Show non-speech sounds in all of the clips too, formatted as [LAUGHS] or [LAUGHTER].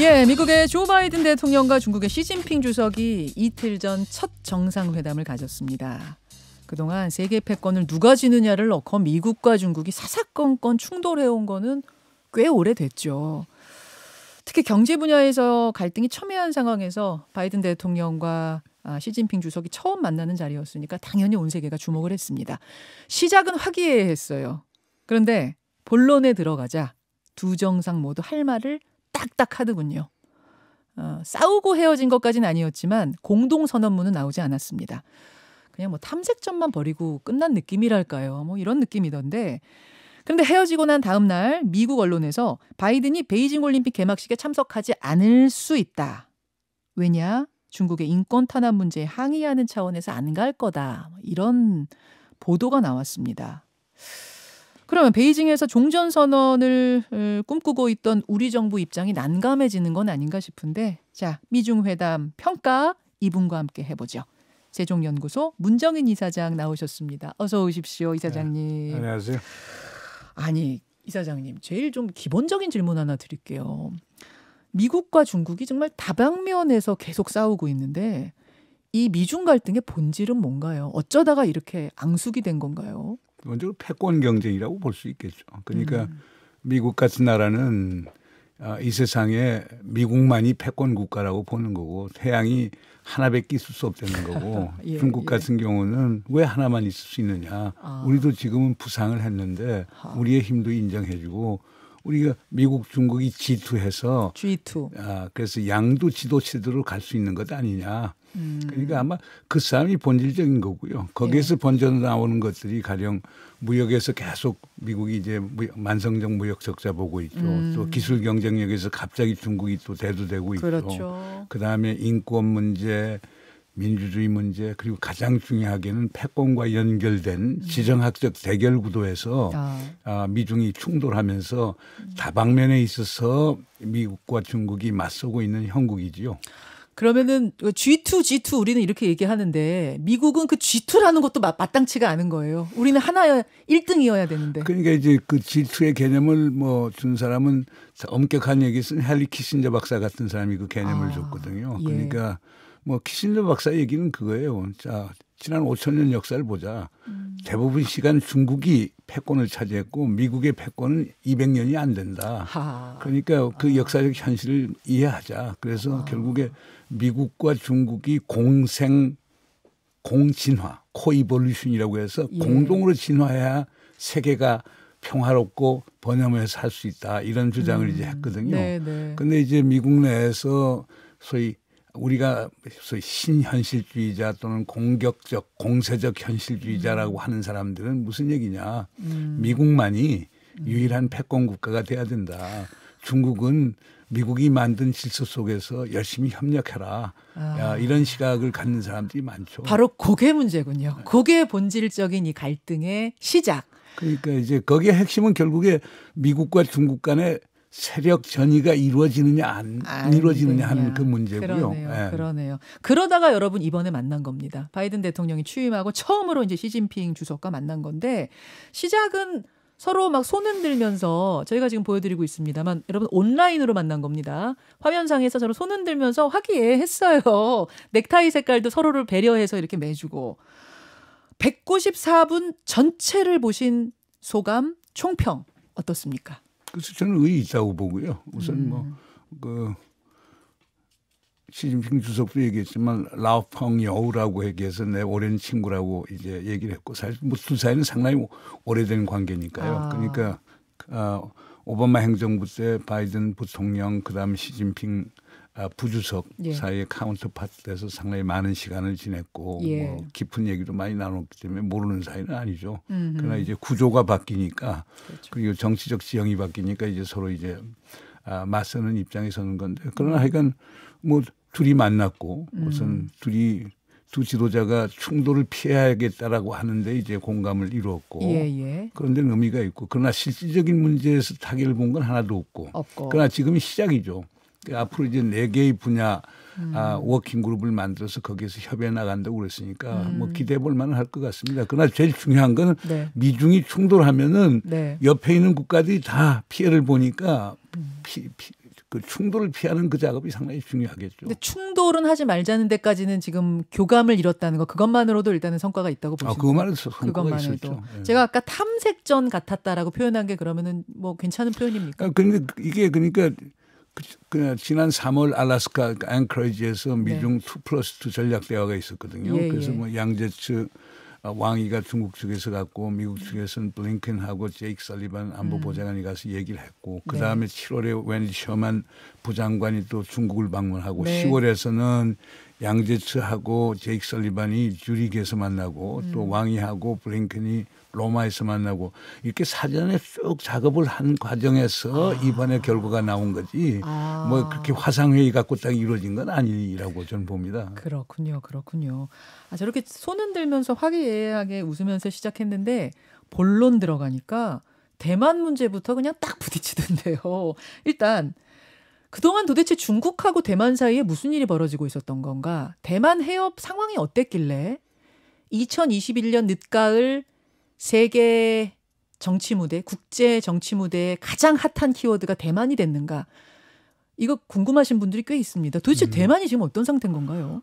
예, 미국의 조 바이든 대통령과 중국의 시진핑 주석이 이틀 전 첫 정상회담을 가졌습니다. 그동안 세계 패권을 누가 지느냐를 넣고 미국과 중국이 사사건건 충돌해온 거는 꽤 오래됐죠. 특히 경제 분야에서 갈등이 첨예한 상황에서 바이든 대통령과 아, 시진핑 주석이 처음 만나는 자리였으니까 당연히 온 세계가 주목을 했습니다. 시작은 화기애애했어요. 그런데 본론에 들어가자 두 정상 모두 할 말을 딱딱 하더군요. 어, 싸우고 헤어진 것까지는 아니었지만 공동 선언문은 나오지 않았습니다. 그냥 뭐 탐색전만 벌이고 끝난 느낌이랄까요. 뭐 이런 느낌이던데. 그런데 헤어지고 난 다음 날 미국 언론에서 바이든이 베이징 올림픽 개막식에 참석하지 않을 수 있다. 왜냐? 중국의 인권 탄압 문제에 항의하는 차원에서 안 갈 거다. 뭐 이런 보도가 나왔습니다. 그러면 베이징에서 종전 선언을 어, 꿈꾸고 있던 우리 정부 입장이 난감해지는 건 아닌가 싶은데 자 미중 회담 평가 이분과 함께 해보죠. 세종연구소 문정인 이사장 나오셨습니다. 어서 오십시오, 이사장님. 네, 안녕하세요. 아니 이사장님 제일 좀 기본적인 질문 하나 드릴게요. 미국과 중국이 정말 다방면에서 계속 싸우고 있는데 이 미중 갈등의 본질은 뭔가요? 어쩌다가 이렇게 앙숙이 된 건가요? 먼저 패권 경쟁이라고 볼 수 있겠죠. 그러니까 음. 미국 같은 나라는 아, 이 세상에 미국만이 패권 국가라고 보는 거고 태양이 하나밖에 있을 수 없다는 거고 [LAUGHS] 예, 중국 예. 같은 경우는 왜 하나만 있을 수 있느냐. 아. 우리도 지금은 부상을 했는데 아. 우리의 힘도 인정해주고 우리가 미국 중국이 G2해서 G2. 아, 그래서 양도 지도 체제로 갈 수 있는 것 아니냐. 음. 그러니까 아마 그 싸움이 본질적인 거고요. 거기에서 예. 번져 나오는 것들이 가령 무역에서 계속 미국이 이제 만성적 무역 적자 보고 있죠. 음. 또 기술 경쟁력에서 갑자기 중국이 또 대두되고 있죠. 그렇죠. 그다음에 인권 문제, 민주주의 문제 그리고 가장 중요하게는 패권과 연결된 지정학적 대결 구도에서 아, 아, 미중이 충돌하면서 다방면에 있어서 미국과 중국이 맞서고 있는 형국이지요. 그러면은 그 G2, G2 우리는 이렇게 얘기하는데 미국은 그 G2라는 것도 마, 마땅치가 않은 거예요. 우리는 하나 1등이어야 되는데. 그러니까 이제 그 G2의 개념을 뭐 준 사람은 엄격한 얘기 쓴 헨리 키신저 박사 같은 사람이 그 개념을 아, 줬거든요. 예. 그러니까 뭐 키신저 박사 얘기는 그거예요. 자, 지난 5천 년 역사를 보자. 음. 대부분 시간 중국이 패권을 차지했고 미국의 패권은 200년이 안 된다. 하. 그러니까 그 역사적 현실을 이해하자. 그래서 결국에 미국과 중국이 공생 공진화, coevolution이라고 해서 예. 공동으로 진화해야 세계가 평화롭고 번영해서 살 수 있다. 이런 주장을 이제 했거든요. 네, 네. 근데 이제 미국 내에서 소위 우리가 소위 신현실주의자 또는 공격적 공세적 현실주의자라고 하는 사람들은 무슨 얘기냐? 음. 미국만이 유일한 패권 국가가 돼야 된다. 중국은 미국이 만든 질서 속에서 열심히 협력해라. 아. 야, 이런 시각을 갖는 사람들이 많죠. 바로 그게 문제군요. 그게 본질적인 이 갈등의 시작. 그러니까 이제 거기에 핵심은 결국에 미국과 중국 간의 세력 전이가 이루어지느냐 안, 안 이루어지느냐 하는. 그 문제고요. 그러네요. 예. 그러네요. 그러다가 여러분 이번에 만난 겁니다. 바이든 대통령이 취임하고 처음으로 이제 시진핑 주석과 만난 건데 시작은 서로 막 손흔 들면서 저희가 지금 보여드리고 있습니다만 여러분 온라인으로 만난 겁니다. 화면상에서 서로 손흔 들면서 화기애애했어요. [LAUGHS] 넥타이 색깔도 서로를 배려해서 이렇게 매주고 194분 전체를 보신 소감 총평 어떻습니까? 그래서 저는 의의 있다고 보고요. 우선 음. 뭐 그 시진핑 주석도 얘기했지만 라오펑 여우라고 얘기해서 내 오랜 친구라고 이제 얘기를 했고 사실 뭐 두 사이는 상당히 오래된 관계니까요. 아. 그러니까 아, 오바마 행정부 때 바이든 부통령 그다음 시진핑 아, 부주석 예. 사이에 counterpart 돼서 상당히 많은 시간을 지냈고 예. 뭐 깊은 얘기도 많이 나눴기 때문에 모르는 사이는 아니죠. 음흠. 그러나 이제 구조가 바뀌니까 그렇죠. 그리고 정치적 지형이 바뀌니까 이제 서로 이제 아, 맞서는 입장에 서는 건데 그러나 하여간 뭐 둘이 만났고 우선 둘이 두 지도자가 충돌을 피해야겠다라고 하는데 이제 공감을 이루었고 예, 예. 그런 데는 의미가 있고 그러나 실질적인 문제에서 타결을 본 건 하나도 없고 없고. 그러나 지금이 시작이죠. 그 앞으로 이제 네 개의 분야 음. 아, 워킹 그룹을 만들어서 거기에서 협의해 나간다고 그랬으니까 음. 뭐 기대해 볼 만은 할 것 같습니다. 그러나 제일 중요한 거는 네. 미중이 충돌하면은 네. 옆에 있는 국가들이 다 피해를 보니까 피, 피, 그 충돌을 피하는 그 작업이 상당히 중요하겠죠. 근데 충돌은 하지 말자는 데까지는 지금 교감을 이뤘다는 거 그것만으로도 일단은 성과가 있다고 보시죠. 아, 그것만 해도 성과가 그것만 있었죠. 예. 제가 아까 탐색전 같았다라고 표현한 게 그러면은 뭐 괜찮은 표현입니까? 아, 근데 이게 그러니까 그, 그 지난 3월 알라스카 그 앵커리지에서 미중 2 플러스 2 전략 대화가 있었거든요. 네. 예, 그래서 예. 뭐 양재 측 어, 왕이가 중국 측에서 갔고 미국 측에서는 블링컨하고 제이크 설리반 안보 보좌관이 가서 얘기를 했고 그 음. 네. 다음에 7월에 웬디 셔만 부장관이 또 중국을 방문하고 네. 10월에서는 양재 측하고 제이크 설리반이 주릭에서 만나고 또 음. 왕이하고 블링컨이 로마에서 만나고 이렇게 사전에 쭉 작업을 한 과정에서 이번에 결과가 나온 거지 아. 뭐 그렇게 화상회의 갖고 딱 이루어진 건 아니라고 저는 봅니다. 그렇군요, 그렇군요. 아 저렇게 손 흔들면서 화기애애하게 웃으면서 시작했는데 본론 들어가니까 대만 문제부터 그냥 딱 부딪히던데요. [LAUGHS] 일단 그동안 도대체 중국하고 대만 사이에 무슨 일이 벌어지고 있었던 건가? 대만 해협 상황이 어땠길래 2021년 늦가을 세계 정치 무대, 국제 정치 무대의 가장 핫한 키워드가 대만이 됐는가? 이거 궁금하신 분들이 꽤 있습니다. 도대체 음. 대만이 지금 어떤 상태인 건가요?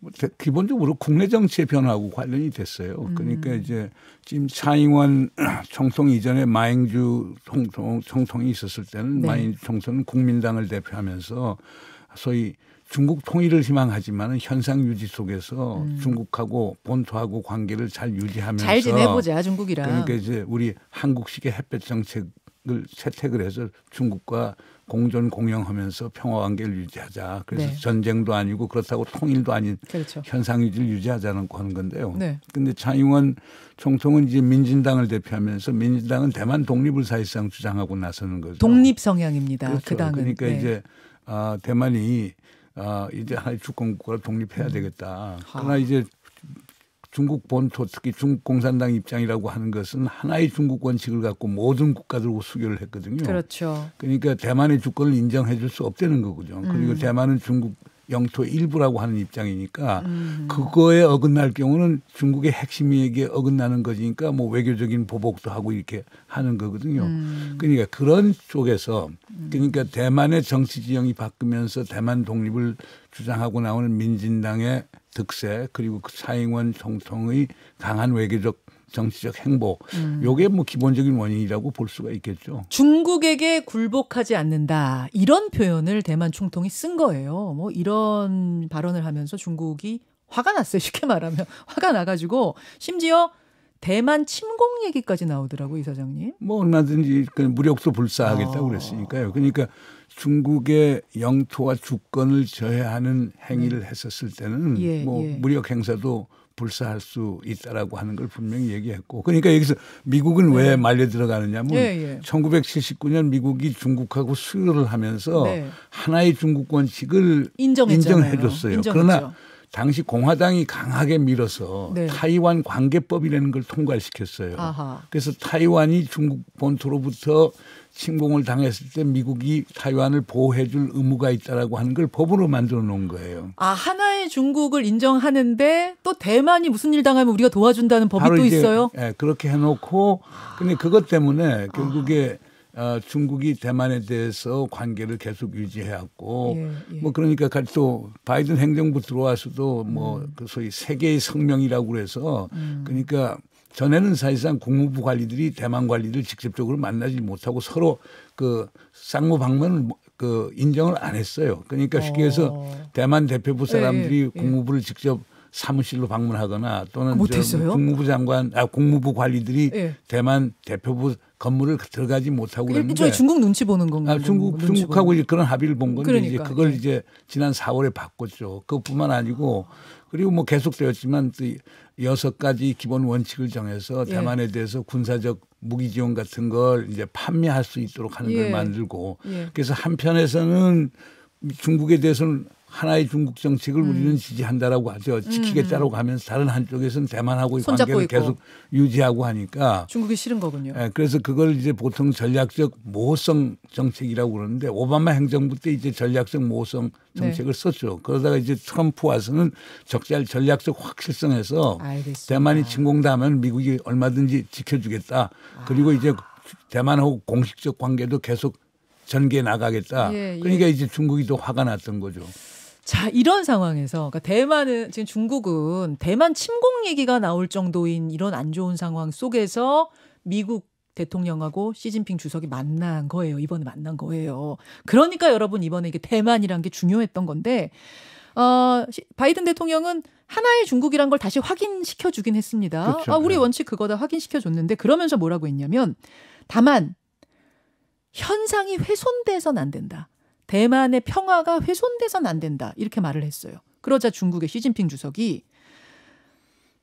뭐 대- 기본적으로 국내 정치의 변화하고 관련이 됐어요. 음. 그러니까 이제 지금 차잉원 [CLEARS THROAT] 총통 이전에 마잉주 총통, 총통이 있었을 때는 네. 마잉주 총통은 국민당을 대표하면서 소위 중국 통일을 희망하지만 현상 유지 속에서 중국하고 본토하고 관계를 잘 유지하면서 음. 잘 지내보자 중국이랑. 그러니까 이제 우리 한국식의 햇볕 정책을 채택을 해서 중국과 공존 공영하면서 평화 관계를 유지하자. 그래서 네. 전쟁도 아니고 그렇다고 통일도 아닌 그렇죠. 현상 유지를 유지하자는 거 하는 건데요. 네. 근데 차잉원 총통은 이제 민진당을 대표하면서 민진당은 대만 독립을 사실상 주장하고 나서는 거죠. 독립 성향입니다. 그렇죠. 그 당은. 그러니까 네. 이제 아, 대만이 아, 이제 하나의 주권국가로 독립해야 되겠다. 그러나 이제 중국 본토 특히 중국 공산당 입장이라고 하는 것은 하나의 중국 원칙을 갖고 모든 국가들과 수교를 했거든요. 그렇죠. 그러니까 대만의 주권을 인정해 줄 수 없다는 거거든요. 그리고 음. 대만은 중국 영토의 일부라고 하는 입장이니까 음. 그거에 어긋날 경우는 중국의 핵심이에게 어긋나는 거니까 뭐 외교적인 보복도 하고 이렇게 하는 거거든요. 음. 그러니까 그런 쪽에서 그러니까 대만의 정치 지형이 바뀌면서 대만 독립을 주장하고 나오는 민진당의 득세 그리고 그 차잉원 총통의 강한 외교적 정치적 행보 음. 요게 뭐 기본적인 원인이라고 볼 수가 있겠죠. 중국에게 굴복하지 않는다. 이런 표현을 대만 총통이 쓴 거예요. 뭐 이런 발언을 하면서 중국이 화가 났어요. [LAUGHS] 쉽게 말하면 화가 나가지고 심지어 대만 침공 얘기까지 나오더라고 이 사장님. 뭐 얼마든지 그 무력도 불사하겠다고 아. 그랬으니까요. 그러니까 중국의 영토와 주권을 저해하는 행위를 했었을 때는 네. 예, 뭐 예. 무력 행사도 불사할 수 있다라고 하는 걸 분명히 얘기했고 그러니까 여기서 미국은 왜 말려 들어가느냐면 예, 예. 1979년 미국이 중국하고 수교를 하면서 네. 하나의 중국 원칙을 인정했잖아요. 인정해줬어요. 인정했죠. 그러나 당시 공화당이 강하게 밀어서 네. 타이완 관계법이라는 걸 통과시켰어요. 아하. 그래서 타이완이 중국 본토로부터 침공을 당했을 때 미국이 타이완을 보호해줄 의무가 있다라고 하는 걸 법으로 만들어 놓은 거예요. 아 하나의 중국을 인정하는데 또 대만이 무슨 일 당하면 우리가 도와준다는 법이 또 이제, 있어요. 예, 그렇게 해놓고 근데 그것 때문에 결국에 어, 중국이 대만에 대해서 관계를 계속 유지해왔고 예, 예. 뭐 그러니까 또 바이든 행정부 들어와서도 뭐그 소위 세계의 성명이라고 그래서 음. 그러니까 전에는 사실상 국무부 관리들이 대만 관리를 직접적으로 만나지 못하고 서로 그 쌍무 방문을 뭐- 그 인정을 안 했어요. 그러니까 쉽게 해서 어. 대만 대표부 사람들이 예, 예, 예. 국무부를 직접 사무실로 방문하거나 또는 저 못했어요? 국무부 장관, 아 국무부 관리들이 예. 대만 대표부 건물을 들어가지 못하고 그랬는데 일종의 중국 눈치 보는 건가요? 아, 중국 중국하고 이제 그런 합의를 본 건데 이제 그러니까, 그걸 예. 이제 지난 4월에 바꿨죠. 그것뿐만 아니고 그리고 뭐 계속되었지만 또 여섯 가지 기본 원칙을 정해서 예. 대만에 대해서 군사적 무기 지원 같은 걸 이제 판매할 수 있도록 하는 예. 걸 만들고 예. 그래서 한편에서는 중국에 대해서는 하나의 중국 정책을 음. 우리는 지지한다라고 하죠. 지키겠다라고 하면서 다른 한쪽에서는 대만하고의 관계를 있고. 계속 유지하고 하니까 중국이 싫은 거군요. 예, 그래서 그걸 이제 보통 전략적 모호성 정책이라고 그러는데 오바마 행정부 때 이제 전략적 모호성 네. 정책을 썼죠. 그러다가 이제 트럼프 와서는 적절 전략적 확실성에서 알겠습니다. 대만이 침공당하면 미국이 얼마든지 지켜주겠다. 그리고 이제 대만하고 공식적 관계도 계속 전개 나가겠다. 예, 예. 그러니까 이제 중국이 더 화가 났던 거죠. 자, 이런 상황에서 그러니까 대만은 지금 중국은 대만 침공 얘기가 나올 정도인 이런 안 좋은 상황 속에서 미국 대통령하고 시진핑 주석이 만난 거예요. 이번에 만난 거예요. 그러니까 여러분 이번에 이게 대만이란 게 중요했던 건데 어, 시- 바이든 대통령은 하나의 중국이란 걸 다시 확인시켜 주긴 했습니다. 그렇죠. 아, 우리 네. 원칙 그거다 확인시켜 줬는데 그러면서 뭐라고 했냐면 다만 현상이 훼손돼선 안 된다. 대만의 평화가 훼손돼선 안 된다. 이렇게 말을 했어요. 그러자 중국의 시진핑 주석이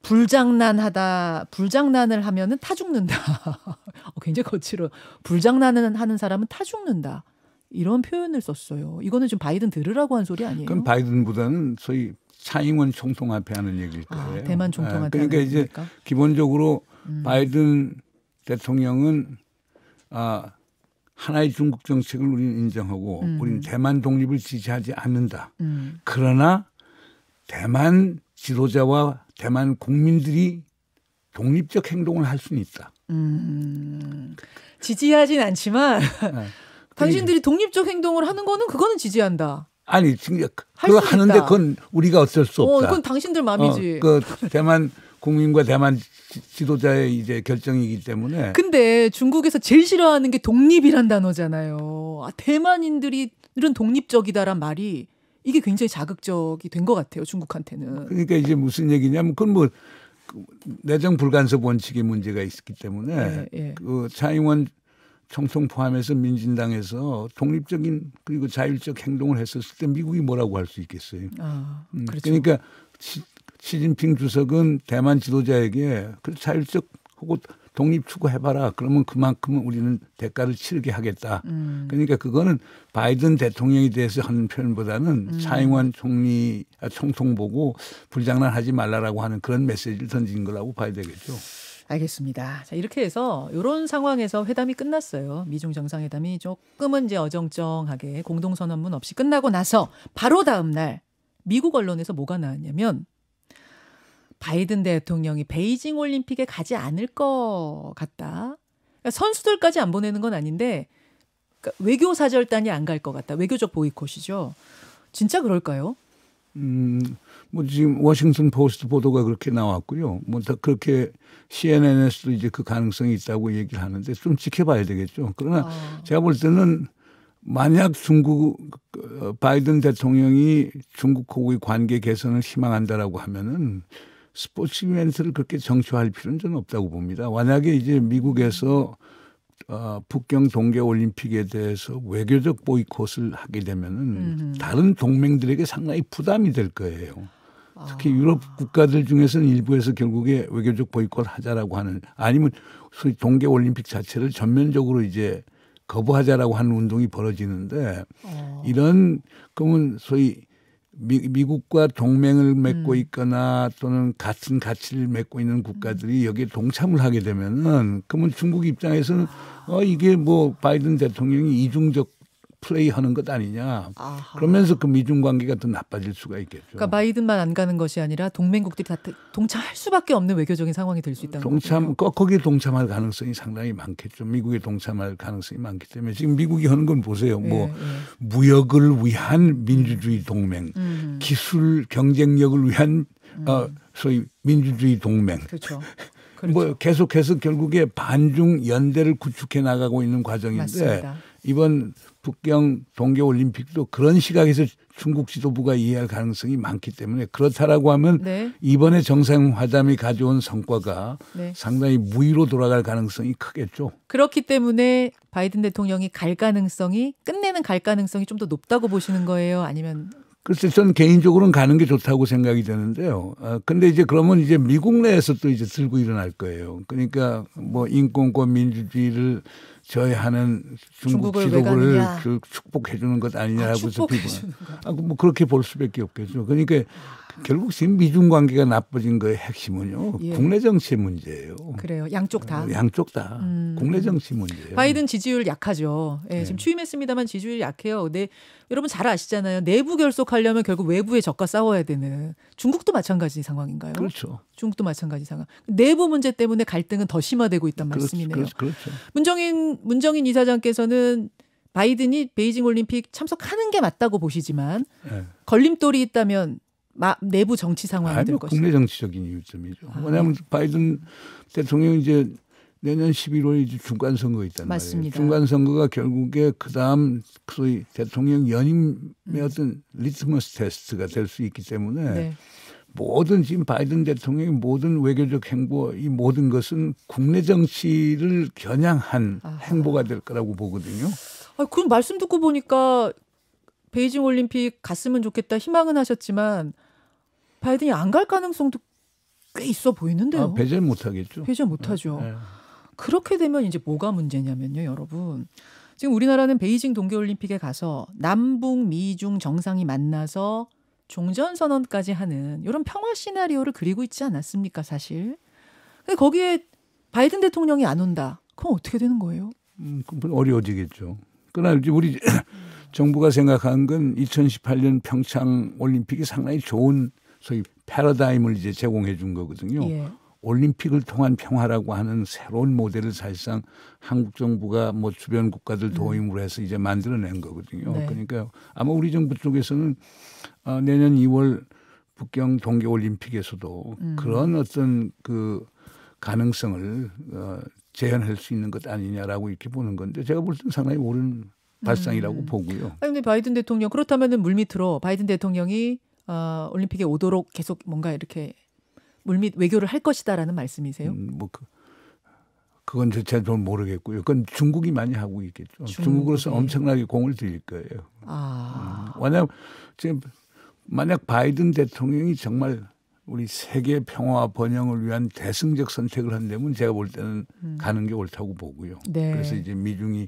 불장난하다, 불장난을 하면은 타 죽는다. [LAUGHS] 어, 굉장히 거칠어. 불장난을 하는 사람은 타 죽는다. 이런 표현을 썼어요. 이거는 좀 바이든 들으라고 한 소리 아니에요? 그럼 바이든보다는 소위 차잉원 총통 앞에 하는 얘기일 아, 거예요. 대만 총통한테 아, 그러니까 하는 이제 얘기입니까? 기본적으로 음. 바이든 대통령은 아 하나의 중국 정책을 우리는 인정하고 음. 우리는 대만 독립을 지지하지 않는다. 음. 그러나 대만 지도자와 대만 국민들이 독립적 행동을 할 수는 있다. 음. 지지하진 않지만 [LAUGHS] 네. [LAUGHS] 당신들이 독립적 행동을 하는 거는 그거는 지지한다. 아니 지금 그거 수 하는데 있다. 그건 우리가 어쩔 수 어, 없다. 그건 당신들 마음이지. 어, 그 대만 국민과 대만 지- 지도자의 이제 결정이기 때문에 근데 중국에서 제일 싫어하는 게 독립이란 단어잖아요. 아, 대만인들이 이런 독립적이다란 말이 이게 굉장히 자극적이 된 것 같아요. 중국한테는. 그러니까 이제 무슨 얘기냐면 그건 뭐그 내정 불간섭 원칙의 문제가 있기 때문에 예, 예. 그 차잉원 총통 포함해서 민진당에서 독립적인 그리고 자율적 행동을 했었을 때 미국이 뭐라고 할 수 있겠어요. 아, 음, 그렇죠. 그러니까 시, 시진핑 주석은 대만 지도자에게 그 자율적 혹은 독립 추구해봐라. 그러면 그만큼은 우리는 대가를 치르게 하겠다. 음, 그러니까 그거는 바이든 대통령에 대해서 하는 표현보다는 음. 차잉원 총리 아, 총통 보고 불장난하지 말라라고 하는 그런 메시지를 던진 거라고 봐야 되겠죠. 알겠습니다. 자, 이렇게 해서 이런 상황에서 회담이 끝났어요. 미중 정상회담이 조금은 이제 어정쩡하게 공동선언문 없이 끝나고 나서 바로 다음 날 미국 언론에서 뭐가 나왔냐면 바이든 대통령이 베이징 올림픽에 가지 않을 것 같다. 그러니까 선수들까지 안 보내는 건 아닌데 그러니까 외교 사절단이 안 갈 것 같다. 외교적 보이콧이죠. 진짜 그럴까요? 음, 뭐 지금 워싱턴 포스트 보도가 그렇게 나왔고요. 뭐 다 그렇게 CNN에서도 이제 그 가능성이 있다고 얘기를 하는데 좀 지켜봐야 되겠죠. 그러나 아, 제가 볼 때는 만약 중국 어, 바이든 대통령이 중국하고의 관계 개선을 희망한다라고 하면은 스포츠 이벤트를 그렇게 정치화할 필요는 저는 없다고 봅니다. 만약에 이제 미국에서 어, 북경 동계 올림픽에 대해서 외교적 보이콧을 하게 되면은 음흠. 다른 동맹들에게 상당히 부담이 될 거예요. 아. 특히 유럽 국가들 중에서는 일부에서 결국에 외교적 보이콧 하자라고 하는 아니면 소위 동계 올림픽 자체를 전면적으로 이제 거부하자라고 하는 운동이 벌어지는데 어. 이런 그러면 소위 미, 미국과 동맹을 맺고 음. 있거나 또는 같은 가치를 맺고 있는 국가들이 여기에 동참을 하게 되면은 그러면 중국 입장에서는 어 이게 뭐 바이든 대통령이 이중적 플레이하는 것 아니냐 아하. 그러면서 그 미중 관계가 더 나빠질 수가 있겠죠. 그러니까 바이든만 안 가는 것이 아니라 동맹국들이 다 동참할 수밖에 없는 외교적인 상황이 될 수 있다는 동참 거군요. 거- 거기에 동참할 가능성이 상당히 많겠죠. 미국에 동참할 가능성이 많기 때문에 지금 미국이 하는 건 보세요. 뭐 예, 예. 무역을 위한 민주주의 동맹, 음, 기술 경쟁력을 위한 어 소위 민주주의 동맹. 그렇죠. [LAUGHS] 그렇죠. 뭐 계속해서 결국에 반중 연대를 구축해 나가고 있는 과정인데 맞습니다. 이번 북경 동계 올림픽도 그런 시각에서 중국 지도부가 이해할 가능성이 많기 때문에 그렇다라고 하면 네, 이번에 정상회담이 가져온 성과가 네. 상당히 무위로 돌아갈 가능성이 크겠죠. 그렇기 때문에 바이든 대통령이 갈 가능성이 끝내는 갈 가능성이 좀 더 높다고 보시는 거예요? 아니면 글쎄, 저는 개인적으로는 가는 게 좋다고 생각이 되는데요. 어, 근데 이제 그러면 이제 미국 내에서 또 이제 들고 일어날 거예요. 그러니까 뭐 인권과 민주주의를 중국 왜 지도부를 가느냐. 그 축복해 주는 것 아, 아니냐라고 해서 축복해 비판. 거. 아, 뭐 그렇게 볼 수밖에 없겠죠. 그러니까 결국 지금 미중 관계가 나빠진 거의 핵심은요. 예. 국내 정치 문제예요. 그래요. 양쪽 다. 양쪽 다 음. 국내 정치 문제예요. 바이든 지지율 약하죠. 예, 지금 네. 취임했습니다만 지지율 약해요. 근데 여러분 잘 아시잖아요. 내부 결속하려면 결국 외부의 적과 싸워야 되는 중국도 마찬가지 상황인가요? 그렇죠. 중국도 마찬가지 상황. 내부 문제 때문에 갈등은 더 심화되고 있단 그렇죠. 말씀이네요. 그렇죠. 그렇죠. 문정인 문정인 이사장께서는 바이든이 베이징 올림픽 참석하는 게 맞다고 보시지만 예. 걸림돌이 있다면 뭐, 내부 정치 상황이 아니 될 뭐 것이다. 국내 정치적인 이유점이죠. 아. 왜냐하면 바이든 대통령이 이제 내년 11월에 이제 중간 선거가 있단 맞습니다. 말이에요. 중간 선거가 결국에 그 다음 소위 대통령 연임의 음. 어떤 리트머스 테스트가 될 수 있기 때문에 네. 모든 지금 바이든 대통령의 모든 외교적 행보 이 모든 것은 국내 정치를 겨냥한 아하. 행보가 될 거라고 보거든요. 아, 그럼 말씀 듣고 보니까 베이징 올림픽 갔으면 좋겠다 희망은 하셨지만 바이든이 안 갈 가능성도 꽤 있어 보이는데요. 아, 배제를 못 하겠죠. 배제 못 하죠. 예. 그렇게 되면 이제 뭐가 문제냐면요, 여러분. 지금 우리나라는 베이징 동계올림픽에 가서 남북 미중 정상이 만나서 종전 선언까지 하는 이런 평화 시나리오를 그리고 있지 않았습니까, 사실. 근데 거기에 바이든 대통령이 안 온다. 그럼 어떻게 되는 거예요? 음, 그건 어려워지겠죠. 그러나 우리 [CLEARS THROAT] 정부가 생각한 건 2018년 평창 올림픽이 상당히 좋은 소위 패러다임을 이제 제공해 준 거거든요. 예. 올림픽을 통한 평화라고 하는 새로운 모델을 사실상 한국 정부가 뭐 주변 국가들 도움으로 해서 이제 만들어낸 거거든요. 네. 그러니까 아마 우리 정부 쪽에서는 어, 내년 2월 북경 동계 올림픽에서도 음. 그런 어떤 그 가능성을 어, 재현할 수 있는 것 아니냐라고 이렇게 보는 건데 제가 볼 때는 상당히 옳은 발상이라고 음. 보고요. 아니, 근데 바이든 대통령 그렇다면은 물밑으로 바이든 대통령이 어, 올림픽에 오도록 계속 뭔가 이렇게 물밑 외교를 할 것이다라는 말씀이세요? 음, 뭐 그, 그건 제가 잘 모르겠고요. 그건 중국이 많이 하고 있겠죠. 중국이. 중국으로서 엄청나게 공을 들일 거예요. 아, 왜냐하면 지금 만약 바이든 대통령이 정말 우리 세계 평화와 번영을 위한 대승적 선택을 한다면 제가 볼 때는 음. 가는 게 옳다고 보고요. 네. 그래서 이제 미중이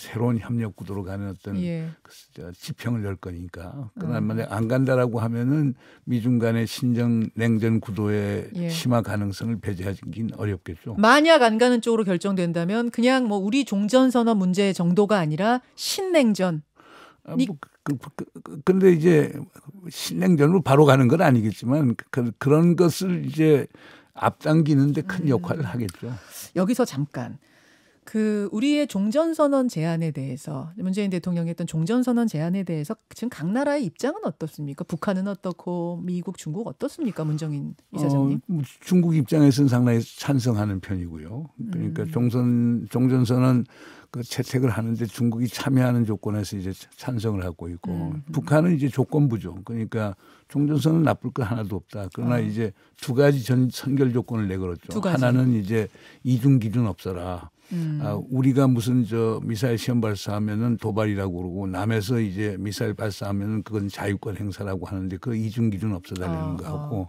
새로운 협력 구도로 가는 어떤 예. 그저 지평을 열 거니까. 그러나 음. 만약 안 간다라고 하면은 미중 간의 신정 냉전 구도의 예. 심화 가능성을 배제하긴 어렵겠죠. 만약 안 가는 쪽으로 결정된다면 그냥 뭐 우리 종전 선언 문제 정도가 아니라 신냉전. 아, 니- 뭐, 그, 그, 그, 근데 이제 신냉전으로 바로 가는 건 아니겠지만 그, 그런 것을 이제 앞당기는데 큰 음. 역할을 하겠죠. 여기서 잠깐 그 우리의 종전선언 제안에 대해서 문재인 대통령이 했던 종전선언 제안에 대해서 지금 각 나라의 입장은 어떻습니까? 북한은 어떻고 미국, 중국 어떻습니까? 문정인 이사장님. 어, 뭐 중국 입장에서는 상당히 찬성하는 편이고요. 그러니까 음. 종선 종전선언 그 채택을 하는데 중국이 참여하는 조건에서 이제 찬성을 하고 있고 음. 북한은 이제 조건부죠. 그러니까 종전선언 나쁠 거 하나도 없다. 그러나 아. 이제 두 가지 전 선결 조건을 내걸었죠. 하나는 이제 이중 기준 없어라. 음. 아, 우리가 무슨 저 미사일 시험 발사하면은 도발이라고 그러고 남에서 이제 미사일 발사하면은 그건 자유권 행사라고 하는데 그 이중 기준 없애달라는 아, 거 하고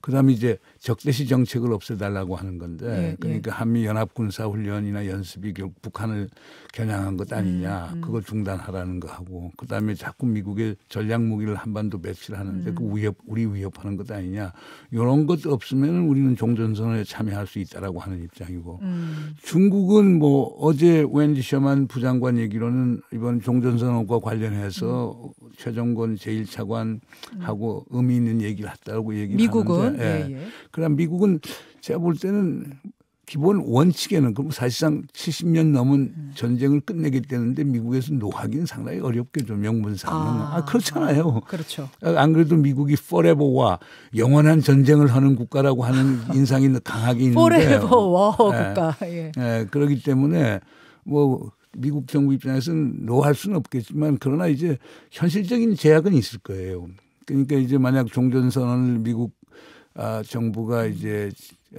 그다음에 이제 적대시 정책을 없애달라고 하는 건데 예, 그러니까 한미 연합 군사 훈련이나 연습이 결국 북한을 겨냥한 것 아니냐 음, 음. 그거 중단하라는 거 하고 그다음에 자꾸 미국의 전략 무기를 한반도 배치하는데 그 음. 위협 우리 위협하는 것 아니냐 이런 것 없으면 우리는 종전선언에 참여할 수 있다라고 하는 입장이고 음. 중국은 뭐 어제 웬디 셔만 부장관 얘기로는 이번 종전선언과 관련해서 음. 최정권 제1차관하고 의미 있는 얘기를 했다고 얘기를 미국은 하는데 예, 예. 예. 그럼 미국은 제가 볼 때는 기본 원칙에는 그럼 사실상 70년 넘은 음. 전쟁을 끝내겠다는데 미국에서 노하기는 상당히 어렵겠죠 명분상은 아. 아, 그렇잖아요. 그렇죠. 안 그래도 미국이 forever와 영원한 전쟁을 하는 국가라고 하는 [LAUGHS] 인상이 강하게 있는데 워 예. 국가. 예. 예, 그렇기 때문에 뭐 미국 정부 입장에서는 노할 수는 없겠지만 그러나 이제 현실적인 제약은 있을 거예요. 그러니까 이제 만약 종전선언을 미국 아, 정부가 이제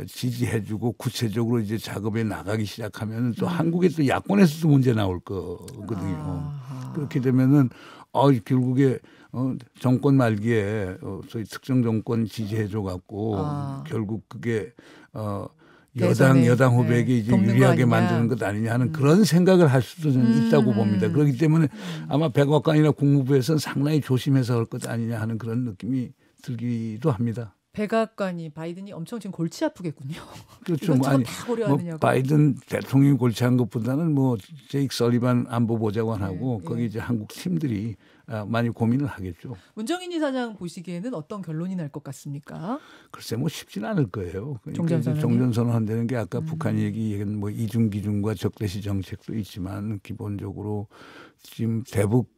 지지해주고 구체적으로 이제 작업에 나가기 시작하면 또 한국에 또 야권에서도 문제 나올 거거든요. 아하. 그렇게 되면은 어 결국에 어 정권 말기에 어 소위 특정 정권 지지해줘 갖고 아. 결국 그게 어 여당 여당 후보에게 네, 이제 유리하게. 만드는 것 아니냐 하는 음. 그런 생각을 할 수도 음, 있다고 음, 봅니다. 음. 그렇기 때문에 아마 백악관이나 국무부에서는 상당히 조심해서 할 것 아니냐 하는 그런 느낌이 들기도 합니다. 백악관이 바이든이 엄청 지금 골치 아프겠군요. [LAUGHS] 그렇죠. 뭐 아니 다뭐 고려하느냐고. 바이든 대통령이 골치 한 것보다는 뭐 제이크 설리반 안보보좌관하고 예, 예. 거기 이제 한국 팀들이 아, 많이 고민을 하겠죠. 문정인 이사장 보시기에는 어떤 결론이 날 것 같습니까? 글쎄 뭐 쉽진 않을 거예요. 그러니까? 종전선언 한다는 게 아까 음. 북한 얘기한 뭐 이중 기준과 적대시 정책도 있지만 기본적으로 지금 대북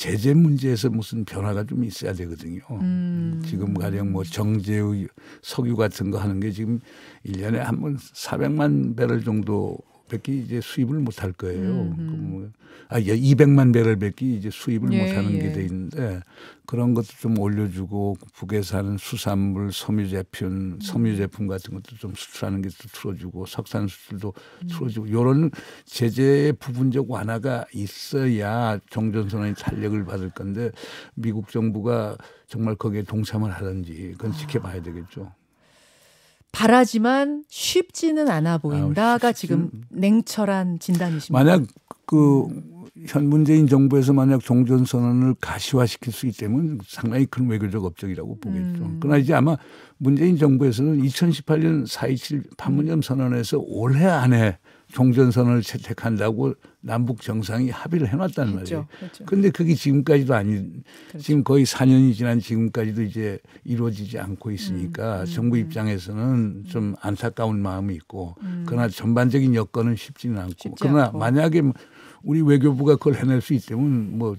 제재 문제에서 무슨 변화가 좀 있어야 되거든요. 음. 지금 가령 뭐 정제의 석유 같은 거 하는 게 지금 일년에 한 번 400만 배럴 정도 밖에 이제 수입을 못 할 거예요. 음, 그 음. 뭐, 아, 200만 배럴 밖에 이제 수입을 예, 못 하는 예. 게돼 있는데 그런 것도 좀 올려주고 북에서 하는 수산물, 섬유 제품, 음. 섬유 제품 같은 것도 좀 수출하는 게 또 틀어주고 석산 수출도 음. 틀어주고 이런 제재 부분적 완화가 있어야 종전선언이 탄력을 받을 건데 미국 정부가 정말 거기에 동참을 하든지 아. 그건 지켜봐야 되겠죠. 바라지만 쉽지는 않아 보인다가 쉽지는- 지금 냉철한 진단이십니다. 만약 그 현 문재인 정부에서 만약 종전 선언을 가시화시킬 수 있다면 상당히 큰 외교적 업적이라고 보겠죠. 음. 그러나 이제 아마 문재인 정부에서는 2018년 4.27 판문점 선언에서 올해 안에 종전 선언을 채택한다고 남북 정상이 합의를 해놨단 말이에요. 했죠. 그렇죠. 근데 그게 지금까지도 아니 그렇죠. 지금 거의 4년이 지난 지금까지도 이제 이루어지지 않고 있으니까 음, 음, 정부 음. 입장에서는 좀 안타까운 마음이 있고 음. 그러나 전반적인 여건은 쉽지는 않고 쉽지 그러나 않고. 만약에 우리 외교부가 그걸 해낼 수 있다면 뭐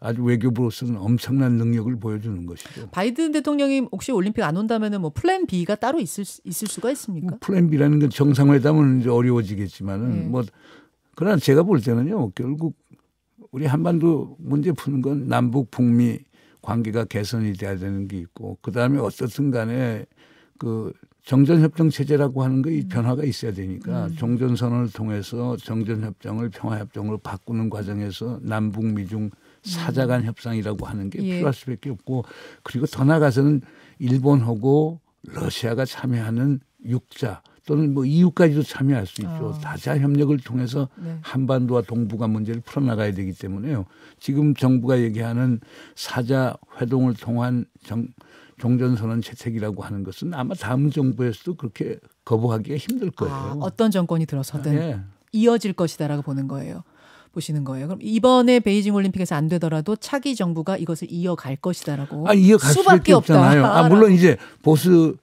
아주 외교부로서는 엄청난 능력을 보여주는 것이죠. 바이든 대통령이 혹시 올림픽 안 온다면은 뭐 plan B가 따로 있을 수- 있을 수가 있습니까? 뭐 plan B라는 건 정상회담은 이제 어려워지겠지만은 네. 뭐 그러나 제가 볼 때는요 결국 우리 한반도 문제 푸는 건 남북 북미 관계가 개선이 돼야 되는 게 있고 그 다음에 어떻든 간에 그 정전협정 체제라고 하는 게이 변화가 있어야 되니까 음. 종전선언을 통해서 정전협정을 평화협정으로 바꾸는 과정에서 남북 미중 사자간 협상이라고 하는 게 예. 필요할 수밖에 없고 그리고 더 나아가서는 일본하고 러시아가 참여하는 육자 또는 뭐 EU까지도 참여할 수 있죠. 아. 다자 협력을 통해서 네. 한반도와 동북아 문제를 풀어나가야 되기 때문에요. 지금 정부가 얘기하는 사자 회동을 통한 정, 종전선언 채택이라고 하는 것은 아마 다음 정부에서도 그렇게 거부하기가 힘들 거예요. 아, 어떤 정권이 들어서든 예. 이어질 것이다라고 보는 거예요. 보시는 거예요. 그럼 이번에 베이징 올림픽에서 안 되더라도 차기 정부가 이것을 이어갈 것이다라고 아, 이어갈 수밖에. 없잖아요. 아, 물론 이제 보수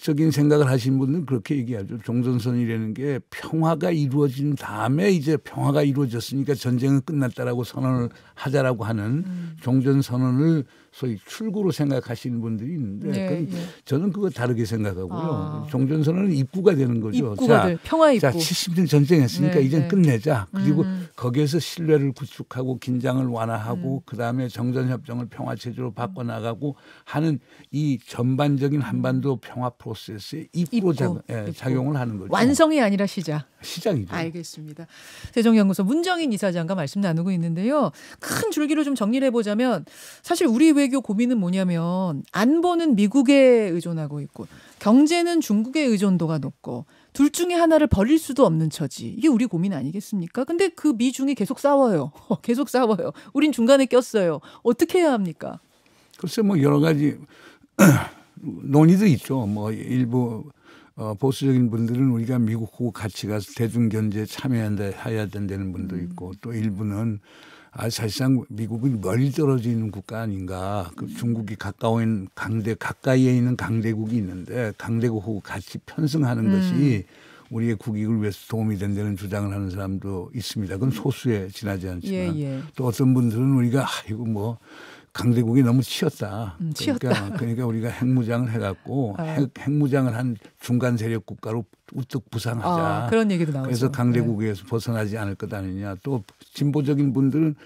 적인 생각을 하신 분은 그렇게 얘기하죠. 종전선이라는 게 평화가 이루어진 다음에 이제 평화가 이루어졌으니까 전쟁은 끝났다라고 선언을 하자라고 하는 음. 종전선언을 소위 출구로 생각하시는 분들이 있는데 네, 그건 예. 저는 그거 다르게 생각하고요. 아. 종전선언은 입구가 되는 거죠. 될 평화 입구. 자, 70년 전쟁했으니까 네, 이젠 네. 끝내자. 그리고 음. 거기에서 신뢰를 구축하고 긴장을 완화하고 그다음에 정전협정을 평화 체제로 바꿔 나가고 하는 이 전반적인 한반도 평화 프로세스의 입구로 입구, 작, 예, 입구. 작용을 하는 거죠. 완성이 아니라 시작. 시작이죠. 알겠습니다. 세종연구소 문정인 이사장과 말씀 나누고 있는데요. 큰 줄기로 좀 정리를 해보자면 사실 우리 외교 고민은 뭐냐면 안보는 미국에 의존하고 있고 경제는 중국의 의존도가 높고 둘 중에 하나를 버릴 수도 없는 처지. 이게 우리 고민 아니겠습니까? 근데 그 미중이 계속 싸워요. [LAUGHS] 계속 싸워요. 우린 중간에 꼈어요. 어떻게 해야 합니까? 글쎄 뭐 여러 가지 [CLEARS THROAT] 논의도 있죠. 뭐 일부 어, 보수적인 분들은 우리가 미국하고 같이 가서 대중 견제에 참여한다 해야 된다는 분도 있고 또 일부는 아 사실상 미국은 멀리 떨어져 있는 국가 아닌가. 그 중국이 가까운 강대 가까이에 있는 강대국이 있는데 강대국하고 같이 편승하는 것이 우리의 국익을 위해서 도움이 된다는 주장을 하는 사람도 있습니다. 그건 소수에 지나지 않지만 예, 예. 또 어떤 분들은 우리가 아, 이거 뭐 강대국이 너무 치였다. 음, 그러니까, [LAUGHS] 그러니까 우리가 핵무장을 해갖고 아. 핵, 핵무장을 한 중간 세력 국가로 우뚝 부상하자. 아, 그런 얘기도 나오죠. 그래서 강대국에서 벗어나지 않을 것 아니냐. 또 진보적인 분들은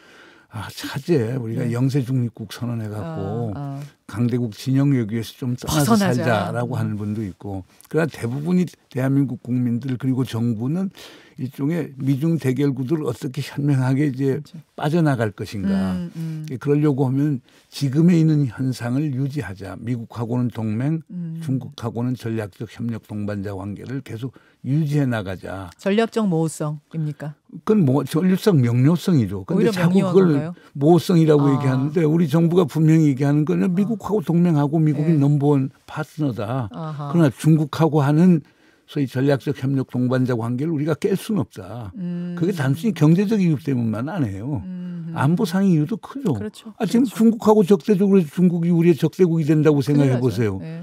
아 차제 우리가 네. 영세 중립국 선언해 갖고 아, 아. 강대국 진영 여기에서 좀 떠나서 벗어나자. 살자라고 하는 분도 있고 그러나 대부분이 대한민국 국민들 그리고 정부는 일종의 미중 대결 구도를 어떻게 현명하게 이제 그렇죠. 빠져나갈 것인가 음, 음. 그러려고 하면 지금에 있는 현상을 유지하자 미국하고는 동맹 음. 중국하고는 전략적 협력 동반자 관계를 계속 유지해 나가자 전략적 모호성입니까? 그건 뭐 전략적 명료성이죠. 근데 오히려 자꾸 그걸? 모호성이라고 아. 얘기하는데 우리 정부가 분명히 얘기하는 거는 미국 하고 동맹하고 미국이 네. 넘버원 파트너다. 아하. 그러나 중국하고 하는 소위 전략적 협력 동반자 관계를 우리가 깰 수는 없다. 음. 그게 단순히 경제적 이유 때문만 안 해요. 음. 안보상 이유도 크죠. 그렇죠. 아, 지금 그렇죠. 중국하고 적대적으로 중국이 우리의 적대국이 된다고 생각해. 보세요. 네.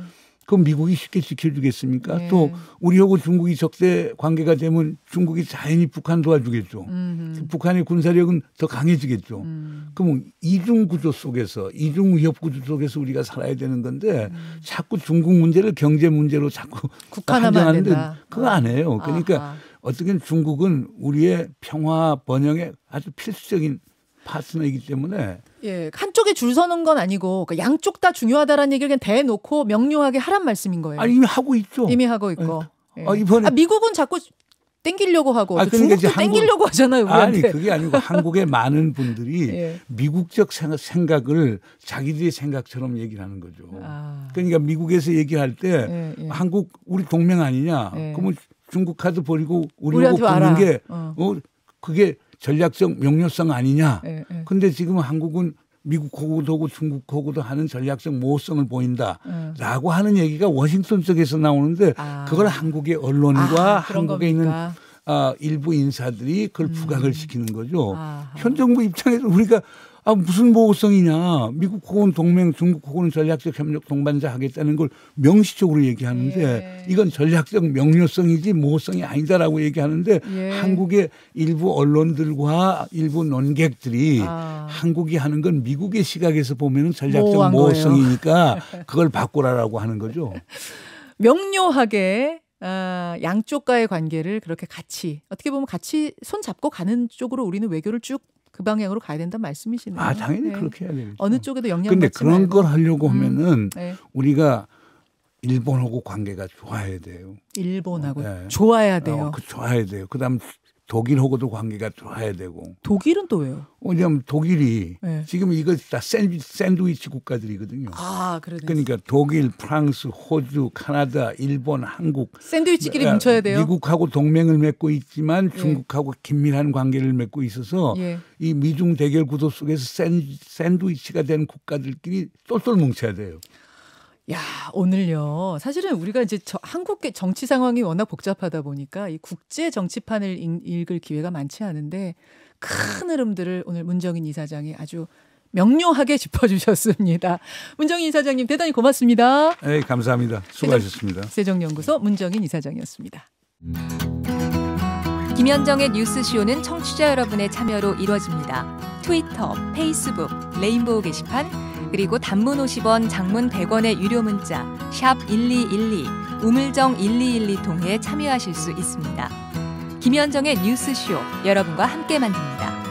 그럼 미국이 쉽게 지켜주겠습니까? 네. 또 우리하고 중국이 적대 관계가 되면 중국이 자연히 북한 도와주겠죠. 음, 북한의 군사력은 더 강해지겠죠. 음. 그럼 이중 구조 속에서 이중 위협 구조 속에서 우리가 살아야 되는 건데 음. 자꾸 중국 문제를 경제 문제로 자꾸 [LAUGHS] 된다. 그거 안 해요. 그러니까 아하. 어떻게 중국은 우리의 평화 번영에 아주 필수적인 파트너이기 때문에 예, 한쪽에 줄 서는 건 아니고 그러니까 양쪽 다 중요하다라는 얘기를 그냥 대놓고 명료하게 하란 말씀인 거예요. 아니 이미 하고 있죠. 이미 하고 있고. 예. 아, 이번에- 아, 미국은 자꾸 땡기려고 하고 아, 또 그러니까 중국도 한국- 땡기려고 하잖아요. 아니 우리한테. 그게 아니고 한국의 [LAUGHS] 많은 분들이 예. 미국적 생각- 생각 을 자기들의 생각처럼 얘기를 하는 거죠. 아. 그러니까 미국에서 얘기할 때 예, 예. 한국 우리 동맹 아니냐? 예. 그러면 중국 카드 버리고 우리하고. 붙는 게 어. 어, 그게 전략적 명료성 아니냐? 예, 예. 근데 지금 한국은 미국하고도 중국하고도 하는 전략적 모호성을 보인다라고 하는 얘기가 워싱턴 쪽에서 나오는데 아. 그걸 한국의 언론과 아, 한국에 있는 겁니까? 아, 일부 인사들이 그걸 부각을 시키는 거죠. 음. 아하. 현 정부 입장에서 우리가 아, 무슨 모호성이냐. 미국하고는 동맹, 중국하고는 전략적 협력 동반자 하겠다는 걸 명시적으로 얘기하는데 예. 이건 전략적 명료성이지 모호성이 아니다라고 얘기하는데 예. 한국의 일부 언론들과 일부 논객들이 아. 한국이 하는 건 미국의 시각에서 보면은 전략적 모호성이니까 [LAUGHS] 그걸 바꾸라라고 하는 거죠. 명료하게 아, 양쪽과의 관계를 그렇게 같이 어떻게 보면 같이 손 잡고 가는 쪽으로 우리는 외교를 쭉 그 방향으로 가야 된다는 말씀이시네요. 아, 당연히 네. 그렇게 해야 되겠죠. 어느 쪽에도 영향 받지 그런. 걸 하려고 하면은 네. 우리가 일본하고 관계가 좋아야 돼요. 일본하고 네. 좋아야 돼요. 어, 그 좋아야 돼요. 그다음 독일하고도 관계가 좋아야 되고. 독일은 또 왜요? 왜냐하면 독일이 네. 지금 이거 다 샌드위치, 샌드위치 국가들이거든요. 아, 그러네. 그러니까 독일, 프랑스, 호주, 카나다, 일본, 한국 샌드위치끼리 아, 뭉쳐야 돼요. 미국하고 동맹을 맺고 있지만 예. 중국하고 긴밀한 관계를 맺고 있어서 예. 이 미중 대결 구도 속에서 샌, 샌드위치가 된 국가들끼리 똘똘 뭉쳐야 돼요. 야, 오늘요. 사실은 우리가 이제 저, 한국의 정치 상황이 워낙 복잡하다 보니까 이 국제 정치판을 읽, 읽을 기회가 많지 않은데 큰 흐름들을 오늘 문정인 이사장이 아주 명료하게 [LAUGHS] 짚어주셨습니다. 문정인 이사장님 대단히 고맙습니다. 네, 감사합니다. 수고하셨습니다. 세종연구소 문정인 이사장이었습니다. 김현정의 뉴스쇼는 청취자 여러분의 참여로 이루어집니다. 트위터, 페이스북, 레인보우 게시판, 그리고 단문 50원, 장문 100원의 유료 문자 샵 1212, 우물정 1212 통해 참여하실 수 있습니다. 김현정의 뉴스쇼 여러분과 함께 만듭니다.